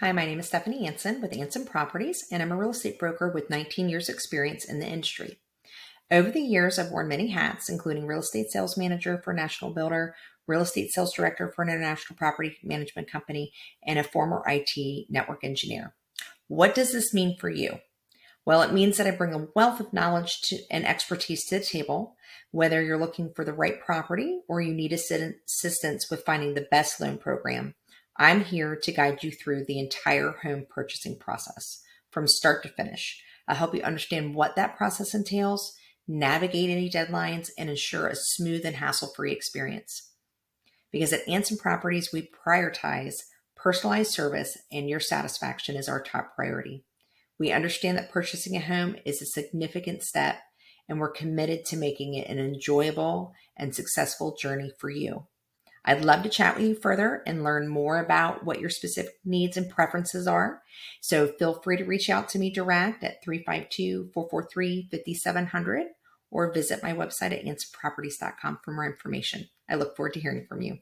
Hi, my name is Stephanie Anson with Anson Properties, and I'm a real estate broker with 19 years' experience in the industry. Over the years, I've worn many hats, including real estate sales manager for national builder, real estate sales director for an international property management company, and a former IT network engineer. What does this mean for you? Well, it means that I bring a wealth of knowledge to, and expertise to the table, whether you're looking for the right property or you need assistance with finding the best loan program. I'm here to guide you through the entire home purchasing process from start to finish. I'll help you understand what that process entails, navigate any deadlines, and ensure a smooth and hassle free experience. Because at Anson Properties, we prioritize personalized service and your satisfaction is our top priority. We understand that purchasing a home is a significant step, and we're committed to making it an enjoyable and successful journey for you. I'd love to chat with you further and learn more about what your specific needs and preferences are. So feel free to reach out to me direct at 352 443 5700 or visit my website at ansonproperties.com for more information. I look forward to hearing from you.